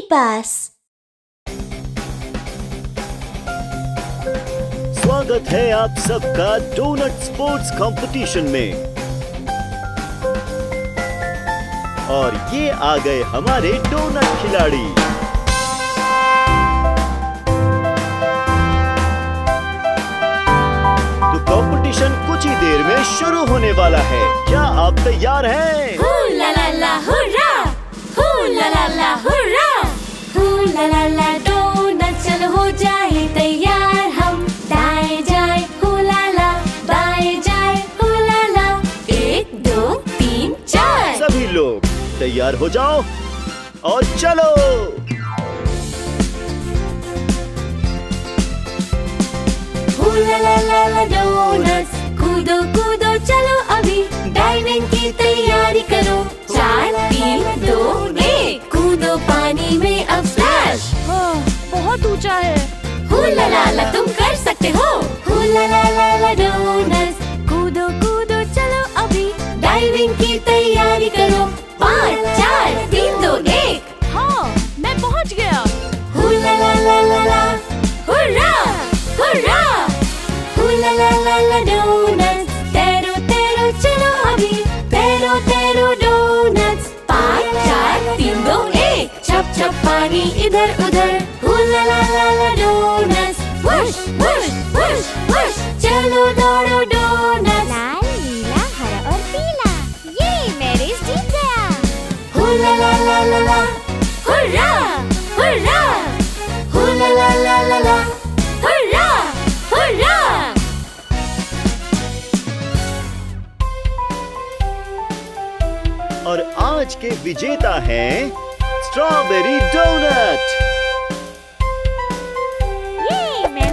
पास स्वागत है आप सबका डोनट स्पोर्ट्स कंपटीशन में। और ये आ गए हमारे डोनट खिलाड़ी। तो कंपटीशन कुछ ही देर में शुरू होने वाला है। क्या आप तैयार हैं? हू ला ला ला हुर्रा! हू ला ला ला हुर्रा! हू ला ला ला डोनट चलो हो जाए तैयार हम। दाएँ जाए हू ला ला बाएँ जाए हू ला ला एक दो तीन चार। सभी लोग तैयार हो जाओ और चलो। ला ला ला ला डोनट्स। कूदो कूदो चलो अभी। डाइविंग की तैयारी करो। चार तीन दो बहुत ऊँचा है। ला ला ला तुम कर सकते हो। ला ला ला ला डोनट्स कूदो कूदो चलो अभी। डाइविंग की तैयारी करो। पाँच चार तीन दो एक। हाँ मैं पहुँच गया। ला ला ला ला ला हुर्रा हुर्रा। ला ला ला ला डोनट्स तैरो तैरो चलो अभी। तैरो तैरो डोनट्स पाँच चार तीन दो एक। छप छप पानी इधर उधर। विजेता है स्ट्रॉबेरी डोनट। ये मैं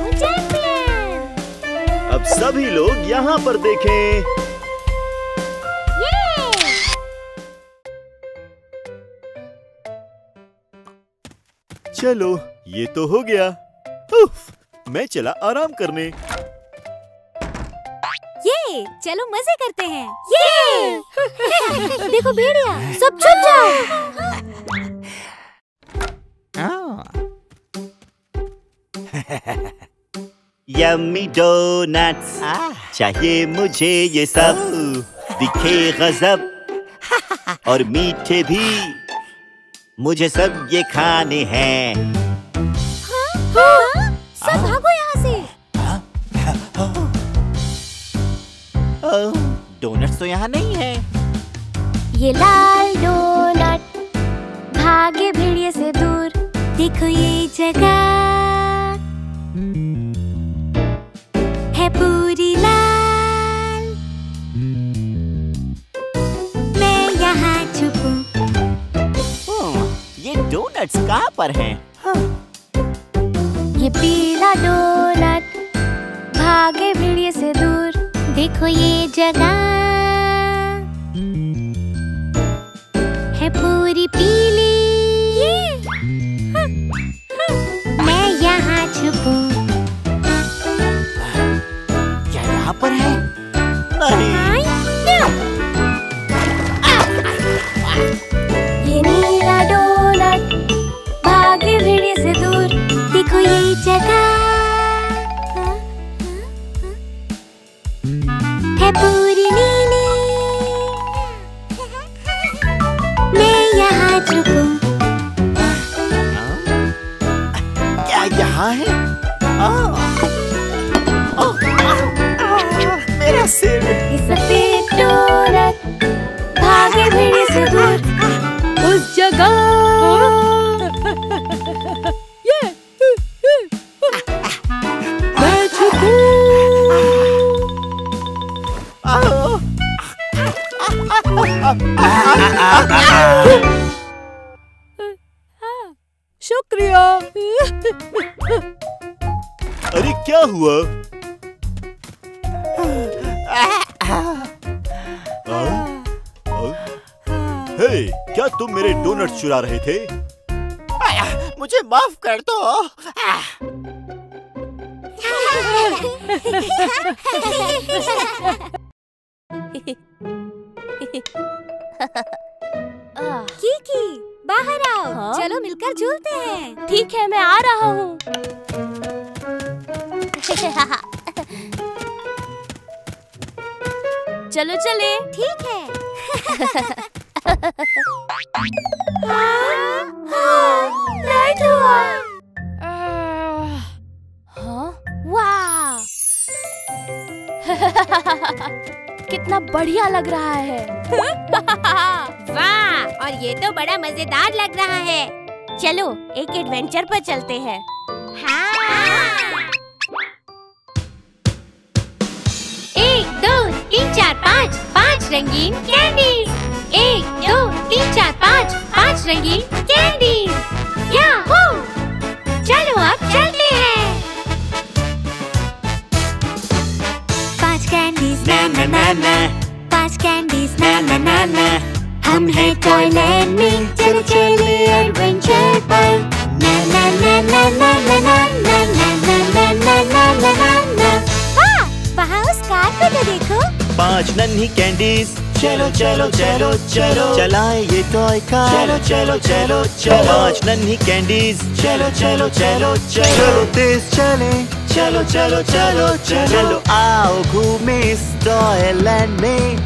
अब सभी लोग यहाँ पर देखें। चलो ये तो हो गया। उफ, मैं चला आराम करने। चलो मज़े करते हैं। ये देखो भेड़िया सब छुप जाओ। यम्मी डोनट्स चाहिए मुझे ये सब। दिखे गजब और मीठे भी। मुझे सब ये खाने हैं। हाँ, सब ये लाल डोनट भागे भेड़िए से दूर देखो ये जगह। है पूरी लाल मैं यहाँ छुपूं। ये डोनट्स कहाँ पर हैं? ये पीला डोनट भागे भेड़िए से दूर देखो ये जगह। है पूरी पीली मैं यहाँ छुपू। क्या यहाँ पर है? नहीं ये नीला डोनट भागे भेड़िए से दूर। देखो ये जगह। है पूरी शुक्रिया। अरे क्या हुआ? हे, क्या तुम मेरे डोनट चुरा रहे थे? मुझे माफ़ कर दो। की बाहर आओ। चलो चलो मिलकर झूलते हैं। ठीक है मैं आ रहा हूँ। चलो चले। ठीक है। लाइट हुआ। हाँ? वाह। कितना बढ़िया लग रहा है। वाह, और ये तो बड़ा मज़ेदार लग रहा है। चलो, एक एडवेंचर पर चलते हैं। हाँ। एक, दो, तीन, चार, पाँच पाँच रंगीन कैंडीज एक, दो, तीन, चार, पाँच पाँच रंगीन याहू। चलो, अब चलते कैंडीज ना ना ना ना पाँच कैंडीज ना ना ना ना हम हैं टॉयलैंड में चलो चले एडवेंचर पर ना ना ना ना ना ना ना ना ना ना ना ना ना ना ना वाह वहाँ उस कार को तो देखो पाँच नन्ही कैंडीज चलो चलो चलो चलो। चलाए ये टॉय कार चलो चलो चलो चलो। पाँच नन्ही कैंडीज चलो चलो चलो चलो। चलो तेज चले। चलो चलो चलो चलो। चलो आओ घूमे इस टॉय लैंड में।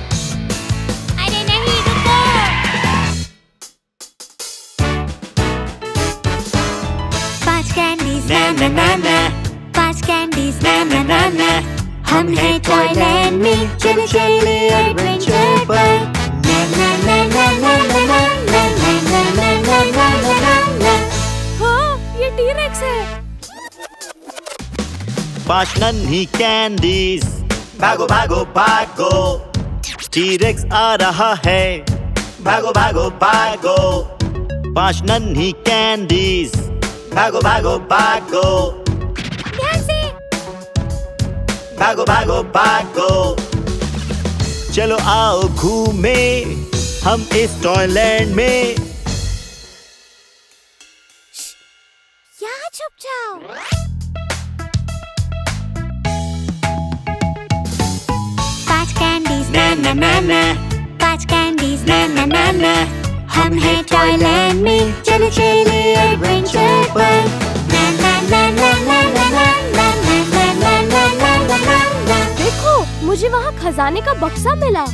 कैंडीज ना ना ना ना पाँच कैंडीज ना ना ना ना हम हैं टॉयलैंड में। चलो चले एडवेंचर पर हाँ, ये है पाँच नन्ही कैंडीज भागो भागो भागो। टीरेक्स आ रहा है। भागो भागो भागो। पाँच नन्ही कैंडीज भागो भागो भागो। ध्यान भागो भागो भागो। चलो आओ घूमे हम इस टॉयलैंड में यहाँ छुप जाओ na na na पाँच कैंडीज ना ना ना ना हम हैं टॉयलैंड में चलो चले एडवेंचर पर ना ना ना ना ना ना ना देखो मुझे वहाँ खजाने का बक्सा मिला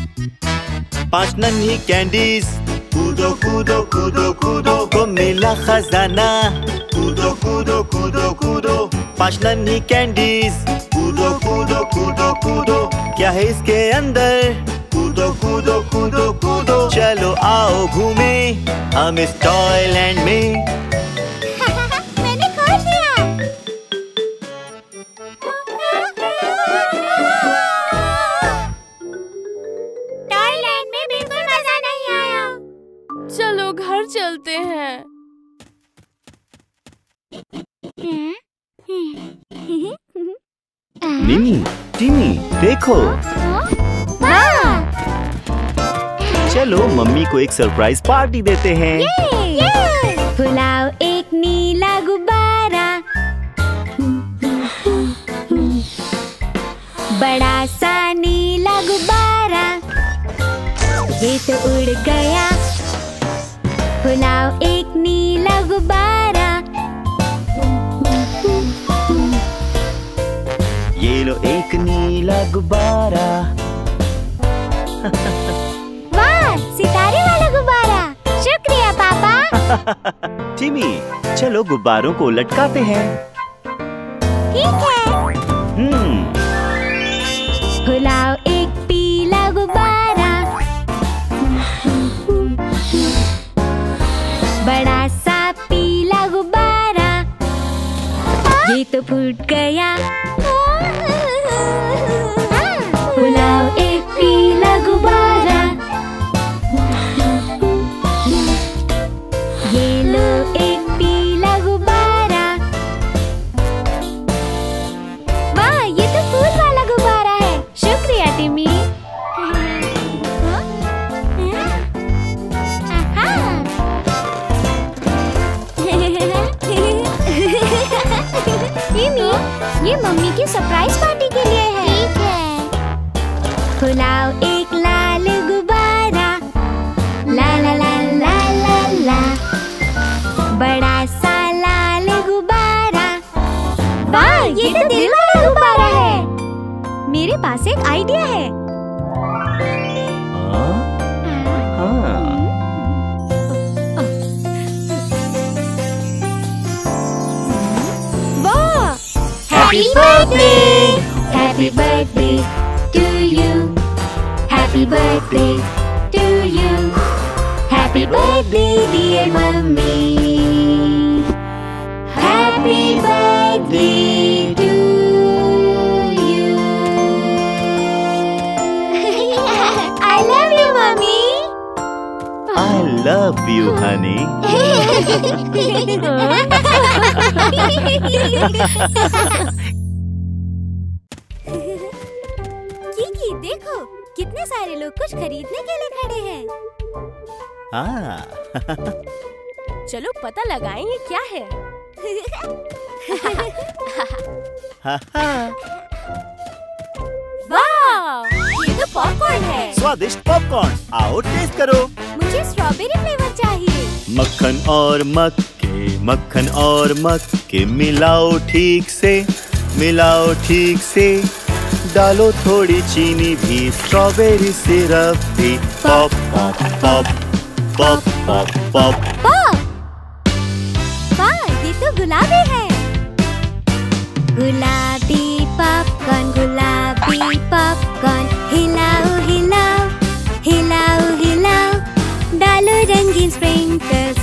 पाँच नन्ही कैंडीज कूदो कूदो कूदो कूदो को मिला खजाना कूदो कूदो कूदो कूदो पाँच नन्ही कैंडीज कूदो कूदो कूदो कूदो क्या है इसके अंदर कूदो कूदो कूदो कूदो चलो आओ घूमे हम इस टॉयलैंड में हैं मिनी टिमी देखो। चलो, मम्मी को एक सरप्राइज़ पार्टी देते हैं। फुलाओ एक नीला गुब्बारा। बड़ा सा नीला गुब्बारा। ये तो उड़ गया। फुलाओ एक नीला गुब्बारा। ये लो एक नीला गुब्बारा। वाह सितारे वाला गुब्बारा। शुक्रिया पापा। टिमी चलो गुब्बारों को लटकाते हैं। ठीक है। ये तो फूट गया। पुलाव एक पीला गुब्बारा ये मम्मी की सरप्राइज़ पार्टी के लिए है। ठीक है। फुलाओ Happy birthday! Happy birthday to you. Happy birthday to you. Happy birthday, dear mummy. Happy birthday to you. I love you, mummy. I love you, honey. लोग कुछ खरीदने के लिए खड़े हैं। हाँ। चलो पता लगाएँ ये क्या है। वाह ये तो पॉपकॉर्न है। स्वादिष्ट पॉपकॉर्न आओ टेस्ट करो। मुझे स्ट्रॉबेरी फ्लेवर चाहिए। मक्खन और मक्के मक्खन और मक्के मिलाओ ठीक से मिलाओ ठीक से। डालो थोड़ी चीनी भी स्ट्रॉबेरी सिरप भी। Pop pop pop pop pop pop pop ये तो गुलाबी है। गुलाबी पॉपकॉर्न गुलाबी पॉपकॉर्न हिलाओ हिलाओ हिलाओ हिलाओ। डालो रंगीन स्प्रिंकल्स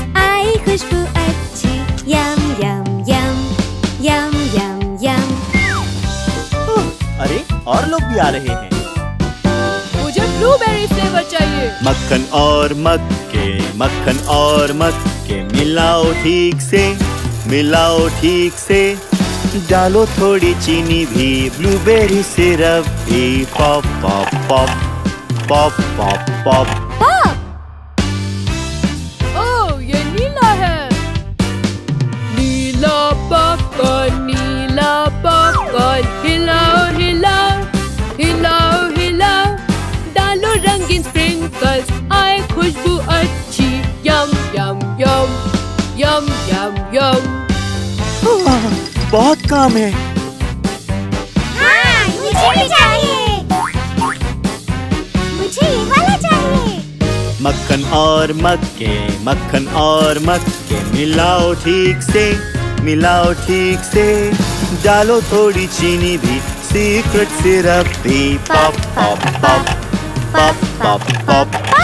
और लोग भी आ रहे हैं। मुझे ब्लूबेरी फ्लेवर चाहिए। मक्खन और मक्के मक्खन और मक्के मिलाओ ठीक से मिलाओ ठीक से। डालो थोड़ी चीनी भी ब्लूबेरी सिरप भी pop pop pop pop pop pop pop काम है। हाँ मुझे भी चाहिए। मुझे ये वाला चाहिए। मक्खन और मक्के मक्खन और मक्के मिलाओ ठीक से मिलाओ ठीक से। डालो थोड़ी चीनी भी सीक्रेट सिरप भी। Pop pop pop pop pop pop pop.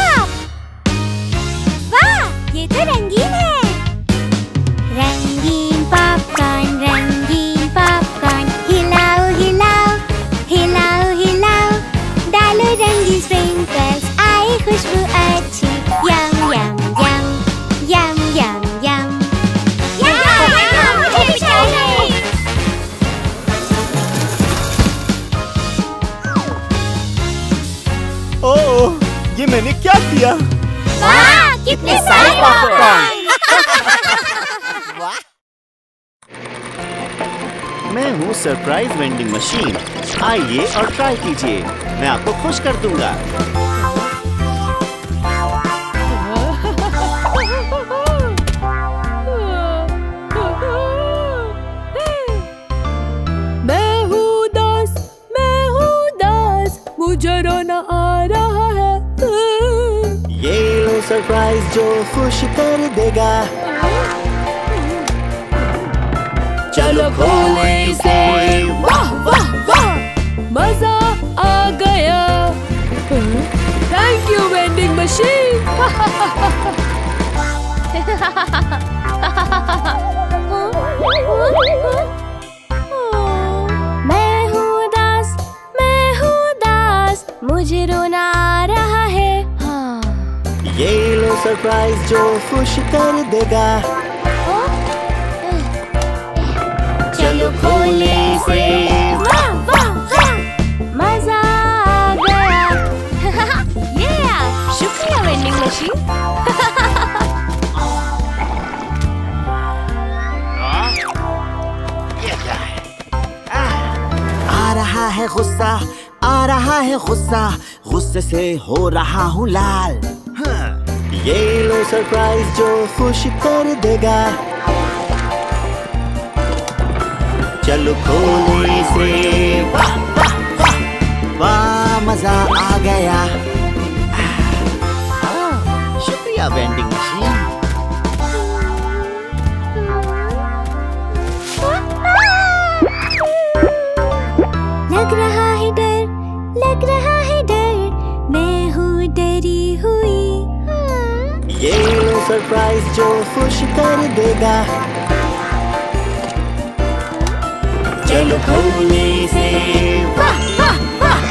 डालो रंगीन स्प्रिंकल्स आई खुशबू अच्छी यम यम यम यम यम यम मुझे भी चाहिए ओह ये मैंने क्या किया वाह कितने सारे पॉपकॉर्न मैं हूँ सरप्राइज वेंडिंग मशीन आइए और ट्राई कीजिए। मैं आपको खुश कर दूँगा। मुझे रोना आ रहा है। ये लो सरप्राइज़ जो खुश कर देगा। चलो खोले इसे। वाह वाह। मज़ा आ गया। थैंक यू वेंडिंग मशीन मैं हूँ दास मैं हूँ दास मुझे रोना आ रहा है। हाँ ये लो सरप्राइज़ जो खुश कर देगा। चलो खोले। शुक्रिया आ रहा है गुस्सा, आ रहा है गुस्सा, गुस्से से हो रहा हूँ लाल। ये लो सरप्राइज़ जो खुश कर देगा। चलो खोलो इसे वाह वाह वाह वाह, मज़ा आ गया। क्या वेंडिंग मशीन लग रहा है डर लग रहा है डर मैं हूँ डरी हुई। ये सरप्राइज़ जो खुश कर देगा। चलो खोलने से। वाह वाह वाह।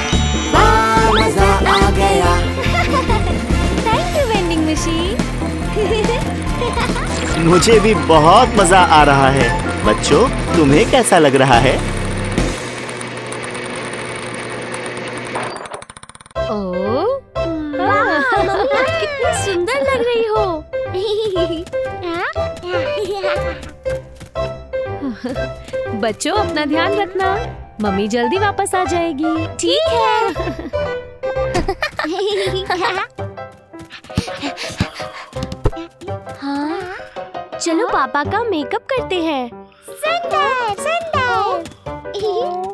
वाह मज़ा आ गया। मशीन मुझे भी बहुत मज़ा आ रहा है। बच्चों तुम्हें कैसा लग रहा है? ओ कितनी सुंदर लग रही हो। बच्चों अपना ध्यान रखना। मम्मी जल्दी वापस आ जाएगी। ठीक हाँ। पापा का मेकअप करते हैं। सुंदर सुंदर।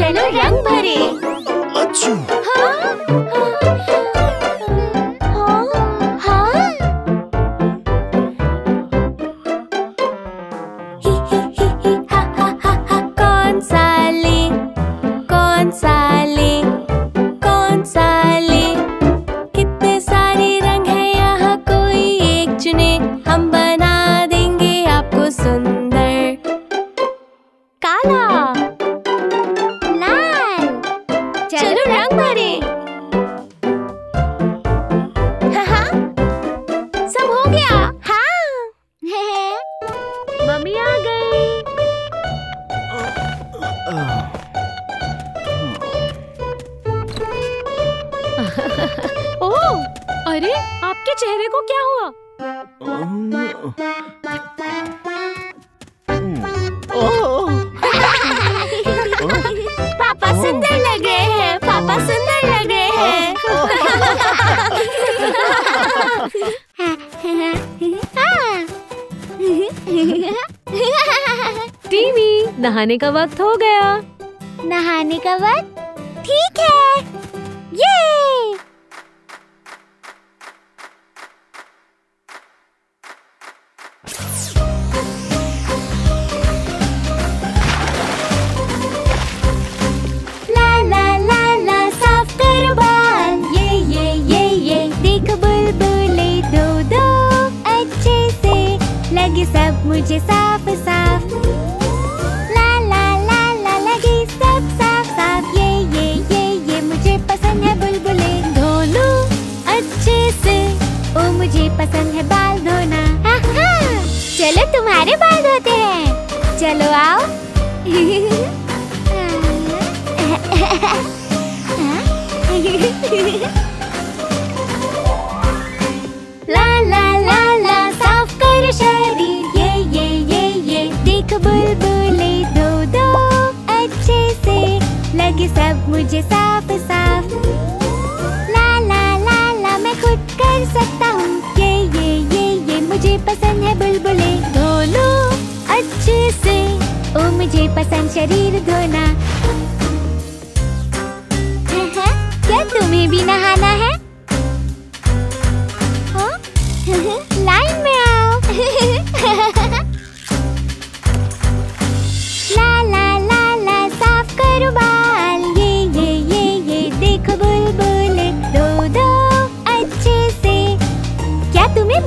चलो रंग भरे अच्छू हाँ हाँ नहाने का वक्त हो गया। नहाने का वक्त? ठीक है। ये! ला ला साफ़ ला पसंद है बाल धोना। चलो तुम्हारे बाल धोते हैं। चलो आओ। ला ला ला ला, साफ़ करो शरीर ये ये ये ये। देख बुलबुले दो दो। अच्छे से लगे सब मुझे साफ़ साफ़। ला ला ला ला, मैं खुद कर सकता मुझे पसंद है बुलबुले धोलो अच्छे से ओ, मुझे पसंद शरीर धोना क्या तुम्हें भी नहाना है?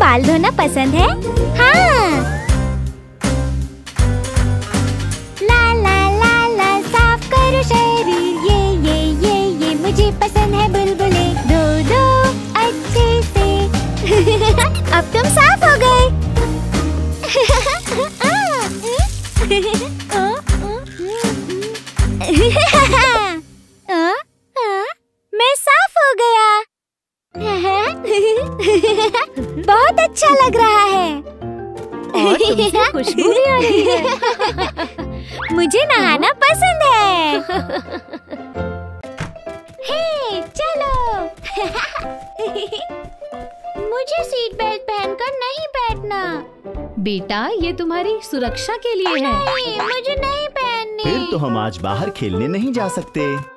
बाल धोना पसंद है? हाँ। ला ला ला ला, साफ़ करो शरीर। ये ये ये ये मुझे पसंद है बुलबुले। दो दो अच्छे से। अब तुम साफ़ हो गए। बहुत अच्छा लग रहा है। और तुमसे खुशबू भी आ रही है। मुझे नहाना पसंद है। हे चलो। मुझे सीट बेल्ट पहनकर नहीं बैठना। बेटा ये तुम्हारी सुरक्षा के लिए है। नहीं मुझे नहीं पहननी। फिर तो हम आज बाहर खेलने नहीं जा सकते।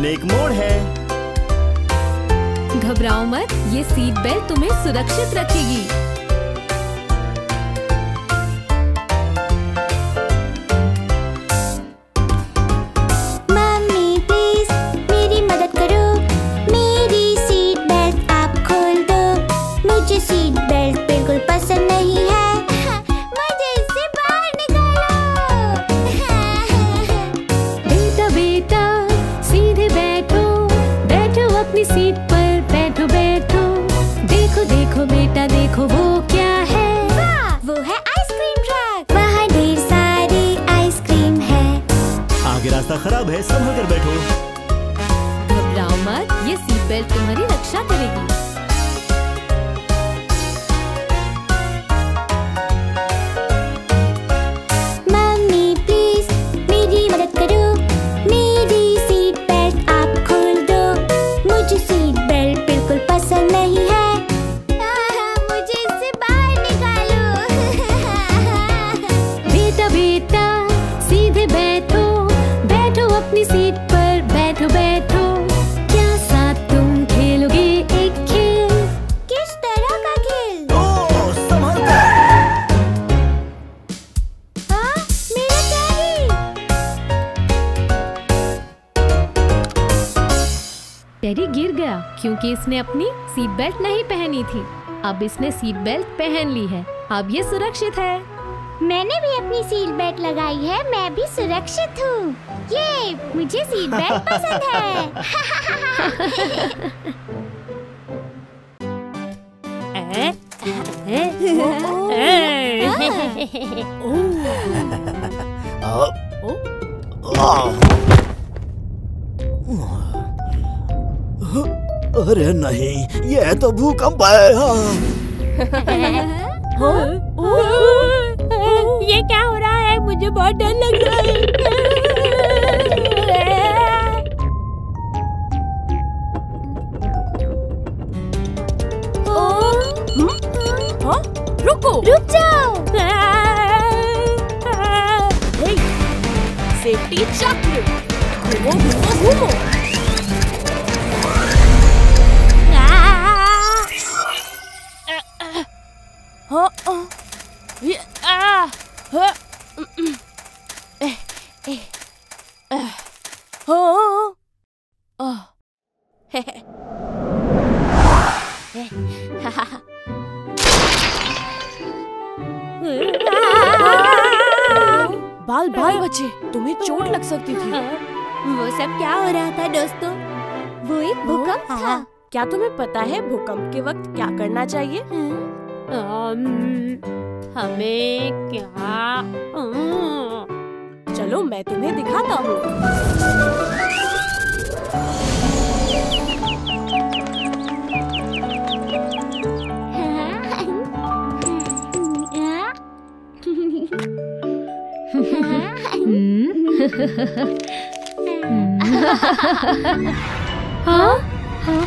सामने एक मोड़ है। घबराओ मत ये सीट बेल्ट तुम्हें सुरक्षित रखेगी। अपनी सीट बेल्ट नहीं पहनी थी। अब इसने सीट बेल्ट पहन ली है। अब ये सुरक्षित है। मैंने भी अपनी सीट बेल्ट लगाई है मैं भी सुरक्षित हूँ। ये मुझे सीट बेल्ट पसंद है। अरे नहीं यह तो भूकंप है हाँ। ये क्या हो रहा है? मुझे बहुत डर लग रहा है। हाँ? रुको। रुक जाओ। सेफ्टी चक्र घूमो घूमो घूमो। हाँ, हाँ, हाँ, हाँ, हे, हे, हे, हा, हा, हा। बाल बाल बचे तुम्हें चोट लग सकती थी। वो सब क्या हो रहा था दोस्तों? वो एक भूकंप था। क्या तुम्हें पता है भूकंप के वक्त क्या करना चाहिए? अम, हमें क्या चलो मैं तुम्हें दिखाता हूँ हाँ हाँ? हाँ?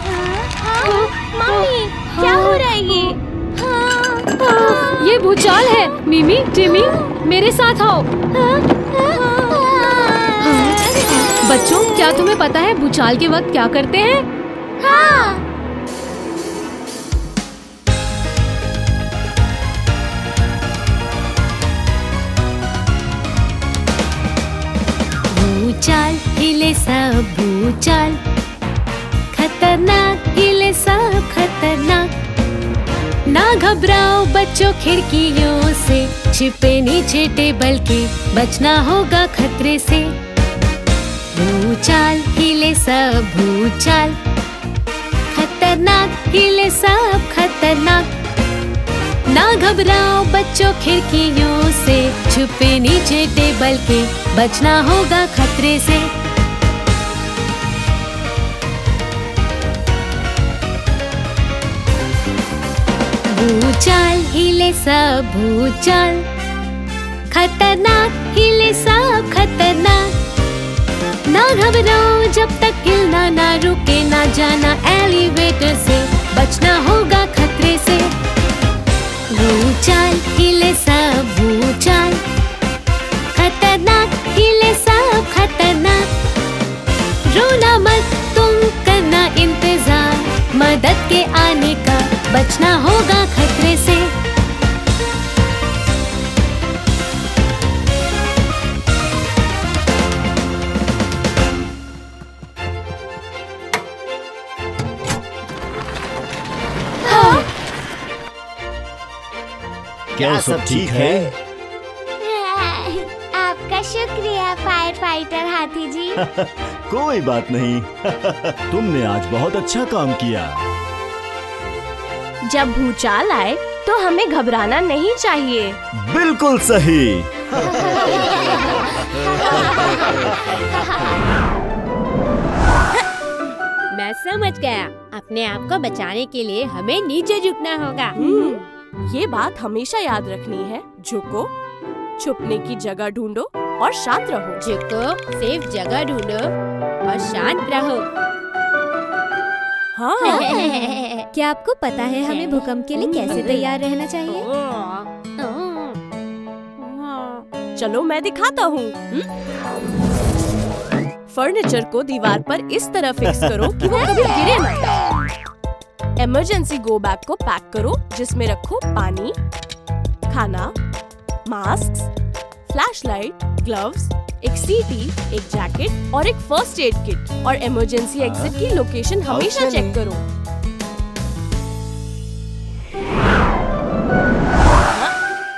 हाँ? मम्मी क्या हो रहा है ये हाँ, ये भूचाल है, मिमी, टिमी, मेरे साथ आओ। बच्चों, क्या तुम्हें पता है भूचाल के वक्त क्या करते हैं? भूचाल, हिले सब भूचाल। खतरनाक, हिले सब घबराओ बच्चों खिड़कियों से, छिपे नीचे टेबल के, बचना होगा खतरे से। भूचाल, हिले सब भूचाल। खतरनाक, हिले सब खतरनाक। ना घबराओ बच्चों खिड़कियों से, छुपे नीचे टेबल के, बचना होगा खतरे से। भूचाल हिले सब भूचाल खतरनाक, हिले सब खतरनाक। ना घबराओ, जब तक हिलना ना रुके, ना जाना एलिवेटर से। बचना होगा खतरे से। भूचाल हिले सब भूचाल खतरनाक, हिले सब खतरनाक। रोना मत, तुम करना इंतज़ार। मदद के आने का बचना होगा खतरे से। क्या सब ठीक है? आपका शुक्रिया फायर फाइटर हाथी जी। कोई बात नहीं। तुमने आज बहुत अच्छा काम किया। जब भूचाल आए तो हमें घबराना नहीं चाहिए। बिल्कुल सही। मैं समझ गया। अपने आप को बचाने के लिए हमें नीचे झुकना होगा। हम्म, ये बात हमेशा याद रखनी है। झुको छुपने की जगह ढूंढो और शांत रहो। झुको सेफ़ जगह ढूंढो और शांत रहो। हाँ। क्या आपको पता है हमें भूकंप के लिए कैसे तैयार रहना चाहिए? चलो मैं दिखाता हूँ। फर्नीचर को दीवार पर इस तरह फिक्स करो कि वो कभी गिरे ना इमरजेंसी गो बैग को पैक करो जिसमें रखो पानी खाना मास्क फ्लैशलाइट ग्लव्स एक सीटी एक जैकेट और एक फ़र्स्ट एड किट और इमरजेंसी एग्जिट की लोकेशन हमेशा चेक करो।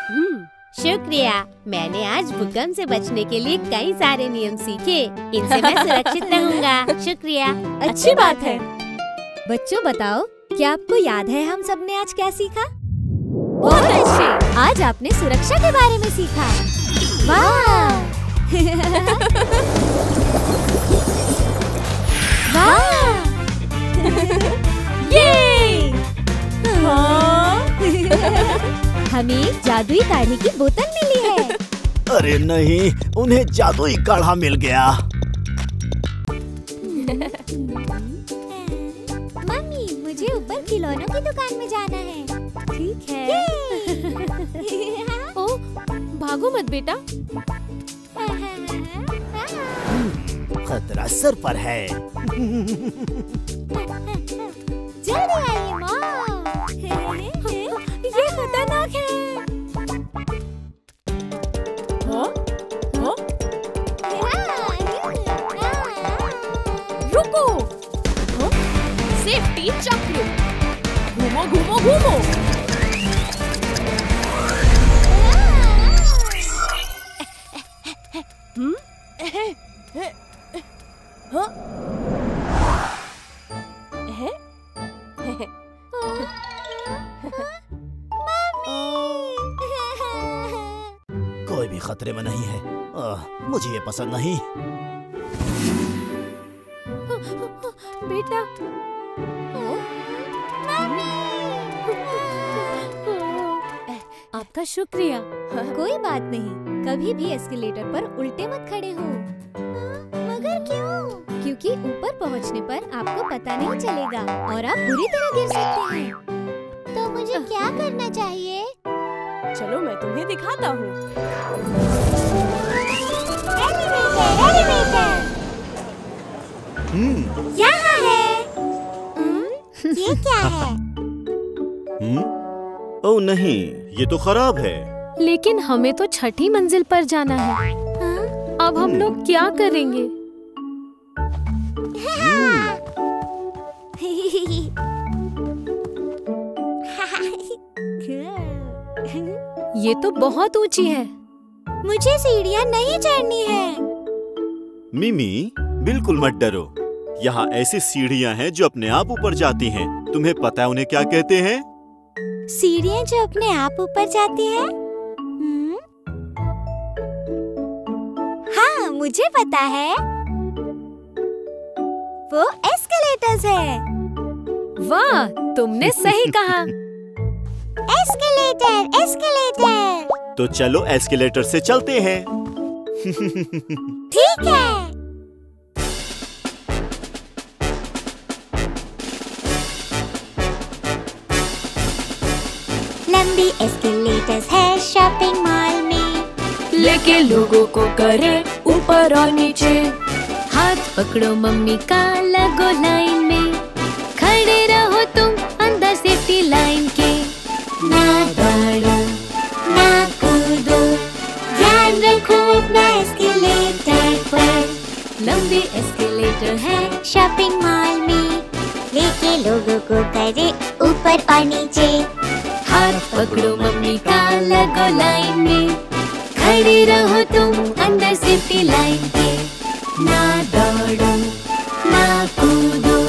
हम्म शुक्रिया। मैंने आज भूकंप से बचने के लिए कई सारे नियम सीखे। इनसे मैं सुरक्षित रहूँगा। शुक्रिया। अच्छी बात है। बच्चों बताओ क्या आपको याद है हम सबने आज क्या सीखा? बहुत अच्छे। आज आपने सुरक्षा के बारे में सीखा। वाह! वाह ये हमें एक जादुई काढ़े की बोतल मिली है अरे नहीं उन्हें जादुई काढ़ा मिल गया। मम्मी मुझे ऊपर खिलौनों की दुकान में जाना है। ठीक है। ओ भागो मत बेटा। खतरा सर पर है। पसंद नहीं। बेटा। आपका शुक्रिया। कोई बात नहीं। कभी भी एस्केलेटर पर उल्टे मत खड़े हो। मगर क्यों? क्योंकि ऊपर पहुँचने पर आपको पता नहीं चलेगा और आप बुरी तरह गिर सकते हैं। तो मुझे क्या करना चाहिए? चलो मैं तुम्हें दिखाता हूँ। हम्म यहाँ है हम्म, ये क्या है हम्म ओह नहीं ये तो खराब है लेकिन हमें तो छठी मंजिल पर जाना है। हाँ? अब हम लोग क्या करेंगे? ये तो बहुत ऊँची है। मुझे सीढ़ियाँ नहीं चढ़नी है। मिमी बिल्कुल मत डरो। यहाँ ऐसी सीढ़ियाँ हैं जो अपने आप ऊपर जाती हैं। तुम्हें पता है उन्हें क्या कहते हैं? सीढ़ियाँ जो अपने आप ऊपर जाती हैं? हम्म? हाँ मुझे पता है। वो एस्केलेटर्स है। वाह तुमने सही कहा। एस्केलेटर एस्केलेटर तो चलो एस्केलेटर से चलते हैं। ठीक है। लंबी एस्केलेटर्स है शॉपिंग मॉल में। लेके लोगों को करे ऊपर और नीचे। हाथ पकड़ो मम्मी का लगो लाइन में। लंबी एस्केलेटर है शॉपिंग मॉल में। लेके लोगों को करे ऊपर और नीचे। हाथ पकड़ो मम्मी का लगो लाइन में। खड़े रहो तुम अंदर सेफ्टी लाइन के ना दौड़ो, ना कूदो।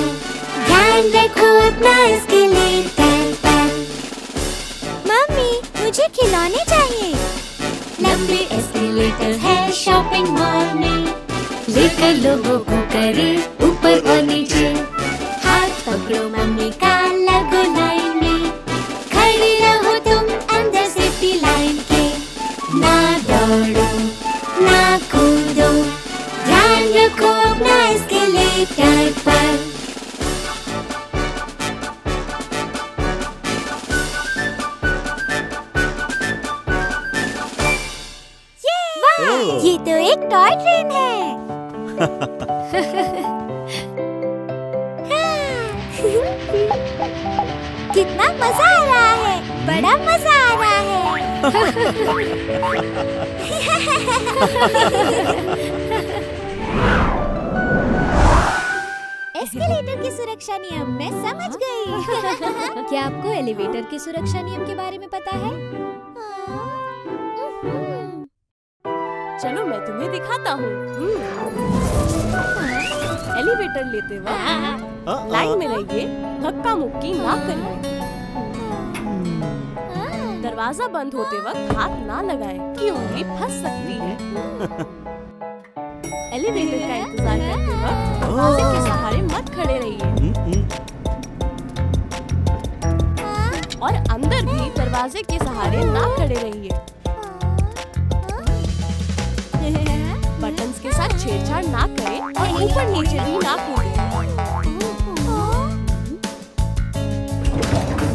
ध्यान रखो अपना एस्केलेटर पर। मम्मी, मुझे खिलौने चाहिए। लंबे एस्केलेटर है शॉपिंग मॉल में। लेकर लोगों को करे ऊपर और नीचे। हाथ पकड़ो मम्मी का दिखाता हूँ। एलिवेटर लेते वक्त लाइन में रहिए धक्का मुक्की ना करिए। दरवाज़ा बंद होते वक्त हाथ ना लगाएँ कि उंगली फंस सकती है। एलिवेटर का इंतज़ार करते वक्त दरवाजे के सहारे मत खड़े रहिए। हम्म, हम्म, और अंदर भी दरवाजे के सहारे ना खड़े रहिए। छेड़छाड़ ना करें और ऊपर नीचे भी ना कूदें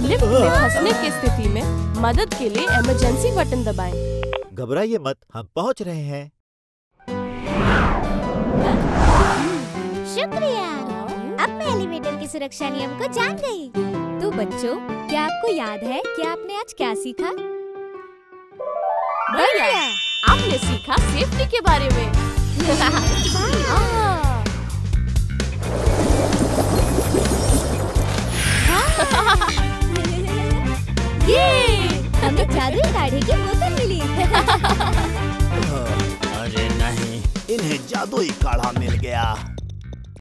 लिफ्ट में फंसने की स्थिति में मदद के लिए इमरजेंसी बटन दबाएँ। घबराइए मत हम पहुँच रहे हैं। शुक्रिया। अब मैं एलिवेटर की सुरक्षा नियम को जान गई। तो बच्चों क्या आपको याद है कि आपने आज क्या सीखा? बढ़िया। आपने सीखा सेफ्टी के बारे में। हाँ। ये की बोतल मिली। अरे नहीं इन्हें जादुई काढ़ा मिल गया।